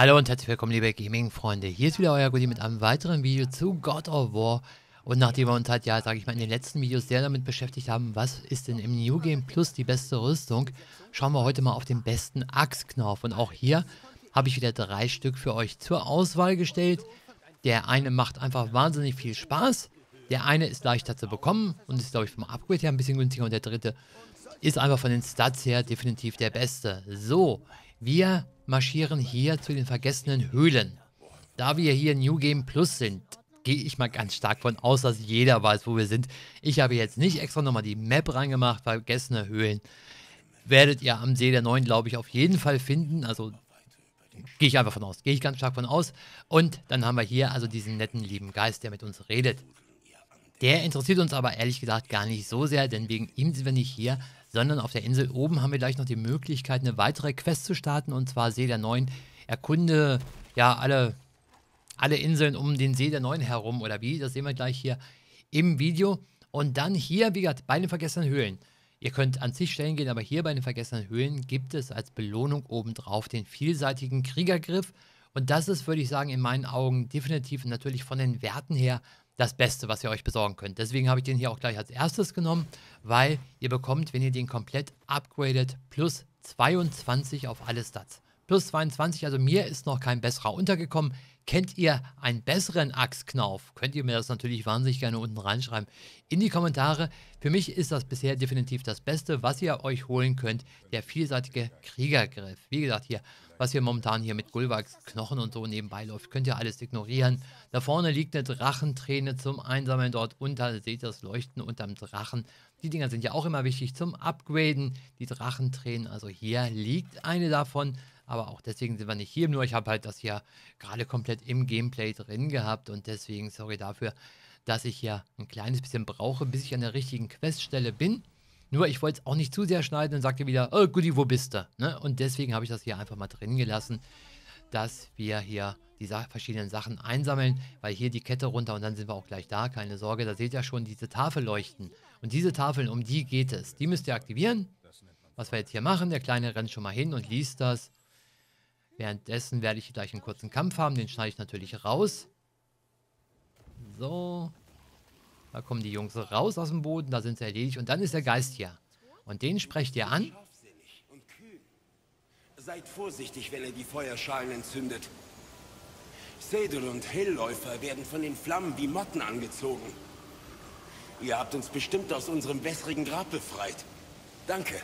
Hallo und herzlich willkommen, liebe Gaming-Freunde. Hier ist wieder euer Goodie mit einem weiteren Video zu God of War. Und nachdem wir uns halt, ja, sage ich mal, in den letzten Videos sehr damit beschäftigt haben, was ist denn im New Game Plus die beste Rüstung, schauen wir heute mal auf den besten Axtknauf. Und auch hier habe ich wieder drei Stück für euch zur Auswahl gestellt. Der eine macht einfach wahnsinnig viel Spaß. Der eine ist leichter zu bekommen und ist, glaube ich, vom Upgrade her ein bisschen günstiger. Und der dritte ist einfach von den Stats her definitiv der beste. So, wir marschieren hier zu den vergessenen Höhlen. Da wir hier New Game Plus sind, gehe ich mal ganz stark von aus, dass jeder weiß, wo wir sind. Ich habe jetzt nicht extra nochmal die Map reingemacht, vergessene Höhlen. Werdet ihr am See der Neuen, glaube ich, auf jeden Fall finden. Also gehe ich einfach von aus. Gehe ich ganz stark von aus. Und dann haben wir hier also diesen netten, lieben Geist, der mit uns redet. Der interessiert uns aber ehrlich gesagt gar nicht so sehr, denn wegen ihm sind wir nicht hier, sondern auf der Insel oben haben wir gleich noch die Möglichkeit, eine weitere Quest zu starten, und zwar See der Neuen. Erkunde ja alle, alle Inseln um den See der Neuen herum, oder wie, das sehen wir gleich hier im Video. Und dann hier, wie gesagt, bei den vergessenen Höhlen. Ihr könnt an zig Stellen gehen, aber hier bei den vergessenen Höhlen gibt es als Belohnung obendrauf den vielseitigen Kriegergriff. Und das ist, würde ich sagen, in meinen Augen definitiv natürlich von den Werten her das Beste, was ihr euch besorgen könnt. Deswegen habe ich den hier auch gleich als erstes genommen, weil ihr bekommt, wenn ihr den komplett upgradet, plus 22 auf alle Stats. Plus 22, also mir ist noch kein besserer untergekommen. Kennt ihr einen besseren Axtknauf? Könnt ihr mir das natürlich wahnsinnig gerne unten reinschreiben in die Kommentare. Für mich ist das bisher definitiv das Beste, was ihr euch holen könnt. Der vielseitige Kriegergriff. Wie gesagt, hier, was hier momentan hier mit Gulwachs, Knochen und so nebenbei läuft, könnt ihr alles ignorieren. Da vorne liegt eine Drachenträne zum Einsammeln dort unter. Seht ihr das Leuchten unterm Drachen. Die Dinger sind ja auch immer wichtig zum Upgraden. Die Drachentränen, also hier liegt eine davon aber auch deswegen sind wir nicht hier. Nur ich habe halt das hier gerade komplett im Gameplay drin gehabt und deswegen sorry dafür, dass ich hier ein kleines bisschen brauche, bis ich an der richtigen Queststelle bin. Nur ich wollte es auch nicht zu sehr schneiden und sagte wieder, oh Goodie, wo bist du? Ne? Und deswegen habe ich das hier einfach mal drin gelassen, dass wir hier die verschiedenen Sachen einsammeln, weil hier die Kette runter und dann sind wir auch gleich da, keine Sorge. Da seht ihr schon diese Tafel leuchten. Und diese Tafeln, um die geht es. Die müsst ihr aktivieren. Was wir jetzt hier machen, der Kleine rennt schon mal hin und liest das. Währenddessen werde ich gleich einen kurzen Kampf haben. Den schneide ich natürlich raus. So. Da kommen die Jungs raus aus dem Boden. Da sind sie erledigt. Und dann ist der Geist hier. Und den sprecht ihr an. Seid vorsichtig, wenn er die Feuerschalen entzündet. Sedel und Hillläufer werden von den Flammen wie Motten angezogen. Ihr habt uns bestimmt aus unserem wässrigen Grab befreit. Danke.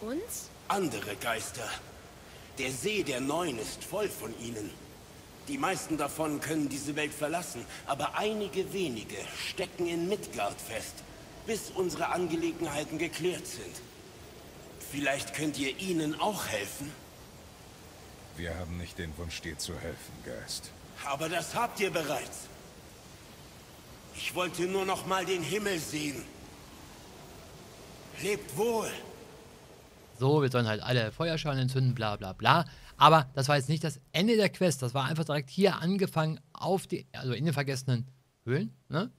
Uns? Andere Geister. Der See der Neuen ist voll von ihnen. Die meisten davon können diese Welt verlassen, aber einige wenige stecken in Midgard fest, bis unsere Angelegenheiten geklärt sind. Vielleicht könnt ihr ihnen auch helfen? Wir haben nicht den Wunsch, dir zu helfen, Geist. Aber das habt ihr bereits. Ich wollte nur noch mal den Himmel sehen. Lebt wohl. So, wir sollen halt alle Feuerschalen entzünden, bla bla bla. Aber das war jetzt nicht das Ende der Quest. Das war einfach direkt hier angefangen auf die, also in den vergessenen Höhlen. Ne?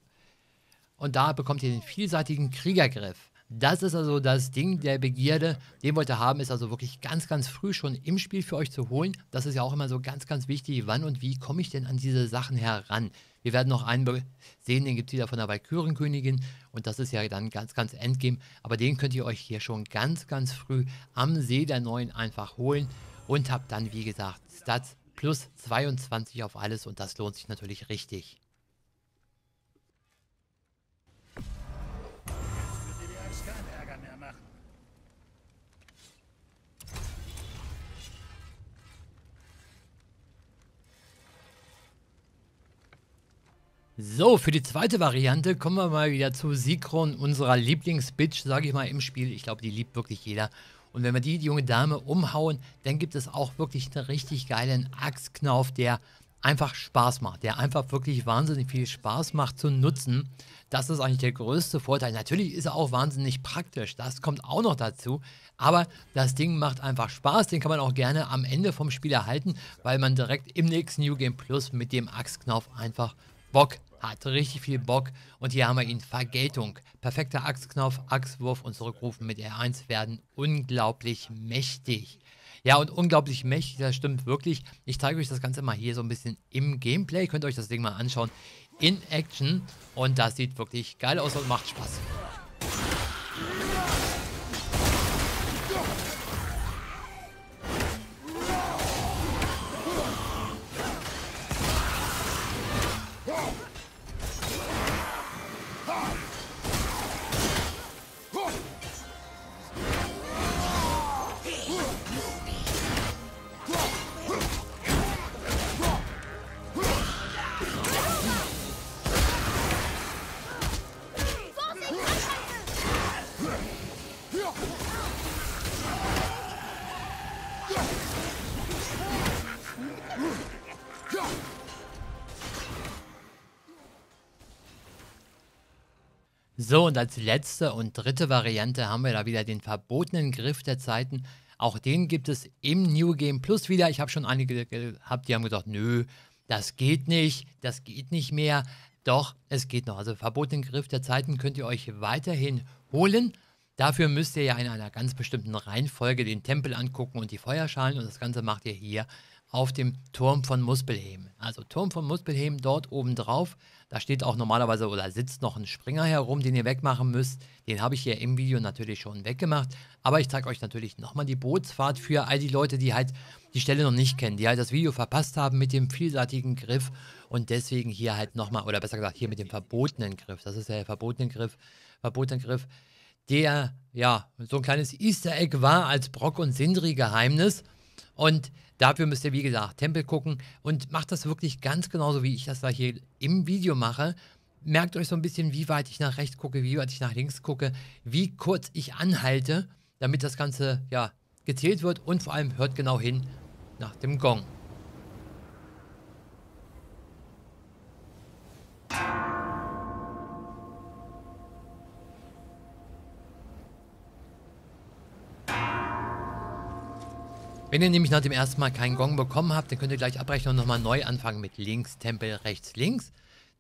Und da bekommt ihr den vielseitigen Kriegergriff. Das ist also das Ding der Begierde. Den wollt ihr haben, ist also wirklich ganz, ganz früh schon im Spiel für euch zu holen. Das ist ja auch immer so ganz, ganz wichtig. Wann und wie komme ich denn an diese Sachen heran? Wir werden noch einen sehen, den gibt es wieder von der Valkyrenkönigin. Und das ist ja dann ganz, ganz Endgame. Aber den könnt ihr euch hier schon ganz, ganz früh am See der Neuen einfach holen. Und habt dann, wie gesagt, Stats plus 22 auf alles. Und das lohnt sich natürlich richtig. So, für die zweite Variante kommen wir mal wieder zu Sikron, unserer Lieblingsbitch, sage ich mal, im Spiel. Ich glaube, die liebt wirklich jeder. Und wenn wir die, die junge Dame umhauen, dann gibt es auch wirklich einen richtig geilen Axtknauf, der einfach Spaß macht, der einfach wirklich wahnsinnig viel Spaß macht zu nutzen. Das ist eigentlich der größte Vorteil. Natürlich ist er auch wahnsinnig praktisch, das kommt auch noch dazu. Aber das Ding macht einfach Spaß, den kann man auch gerne am Ende vom Spiel erhalten, weil man direkt im nächsten New Game Plus mit dem Axtknauf einfach Bock hat, richtig viel Bock. Und hier haben wir ihn, Vergeltung. Perfekter Axtknopf, Axtwurf und Zurückrufen mit R1 werden unglaublich mächtig. Ja, und unglaublich mächtig, das stimmt wirklich. Ich zeige euch das Ganze mal hier so ein bisschen im Gameplay. Könnt ihr euch das Ding mal anschauen. In Action. Und das sieht wirklich geil aus und macht Spaß. So, und als letzte und dritte Variante haben wir da wieder den verbotenen Griff der Zeiten. Auch den gibt es im New Game Plus wieder. Ich habe schon einige gehabt, die haben gesagt, nö, das geht nicht, das geht nicht mehr. Doch, es geht noch. Also verbotenen Griff der Zeiten könnt ihr euch weiterhin holen. Dafür müsst ihr ja in einer ganz bestimmten Reihenfolge den Tempel angucken und die Feuerschalen. Und das Ganze macht ihr hier auf dem Turm von Muspelheim. Also Turm von Muspelheim dort oben drauf. Da steht auch normalerweise oder sitzt noch ein Springer herum, den ihr wegmachen müsst. Den habe ich hier im Video natürlich schon weggemacht. Aber ich zeige euch natürlich nochmal die Bootsfahrt für all die Leute, die halt die Stelle noch nicht kennen, die halt das Video verpasst haben mit dem vielseitigen Griff und deswegen hier halt nochmal, oder besser gesagt hier mit dem verbotenen Griff. Das ist der verbotene Griff, verbotene Griff, der ja so ein kleines Easter Egg war als Brock und Sindri Geheimnis. Und Dafür müsst ihr, wie gesagt, Tempel gucken und macht das wirklich ganz genauso, wie ich das da hier im Video mache. Merkt euch so ein bisschen, wie weit ich nach rechts gucke, wie weit ich nach links gucke, wie kurz ich anhalte, damit das Ganze ja gezählt wird und vor allem hört genau hin nach dem Gong. Wenn ihr nämlich nach dem ersten Mal keinen Gong bekommen habt, dann könnt ihr gleich abbrechen und nochmal neu anfangen mit links, Tempel, rechts, links.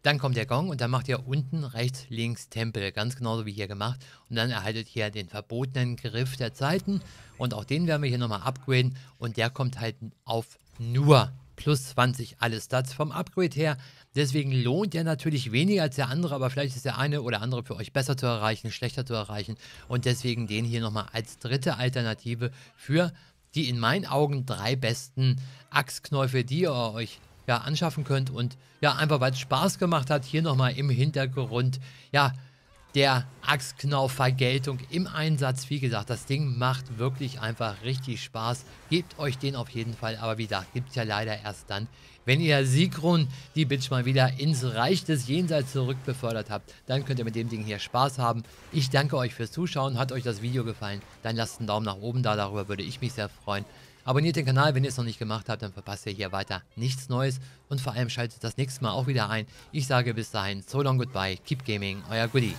Dann kommt der Gong und dann macht ihr unten rechts, links Tempel, ganz genauso wie hier gemacht. Und dann erhaltet ihr den verbotenen Griff der Zeiten. Und auch den werden wir hier nochmal upgraden. Und der kommt halt auf nur plus 20 alle Stats vom Upgrade her. Deswegen lohnt der natürlich weniger als der andere, aber vielleicht ist der eine oder andere für euch besser zu erreichen, schlechter zu erreichen. Und deswegen den hier nochmal als dritte Alternative für die in meinen Augen drei besten Axtknäufe, die ihr euch ja, anschaffen könnt. Und ja, einfach weil es Spaß gemacht hat, hier nochmal im Hintergrund, ja, der Axtknauf-Vergeltung im Einsatz. Wie gesagt, das Ding macht wirklich einfach richtig Spaß. Gebt euch den auf jeden Fall. Aber wie gesagt, gibt es ja leider erst dann, wenn ihr Sigrun, die Bitch, mal wieder ins Reich des Jenseits zurückbefördert habt. Dann könnt ihr mit dem Ding hier Spaß haben. Ich danke euch fürs Zuschauen. Hat euch das Video gefallen? Dann lasst einen Daumen nach oben da. Darüber würde ich mich sehr freuen. Abonniert den Kanal, wenn ihr es noch nicht gemacht habt, dann verpasst ihr hier weiter nichts Neues und vor allem schaltet das nächste Mal auch wieder ein. Ich sage bis dahin, so long goodbye, keep gaming, euer Goodie.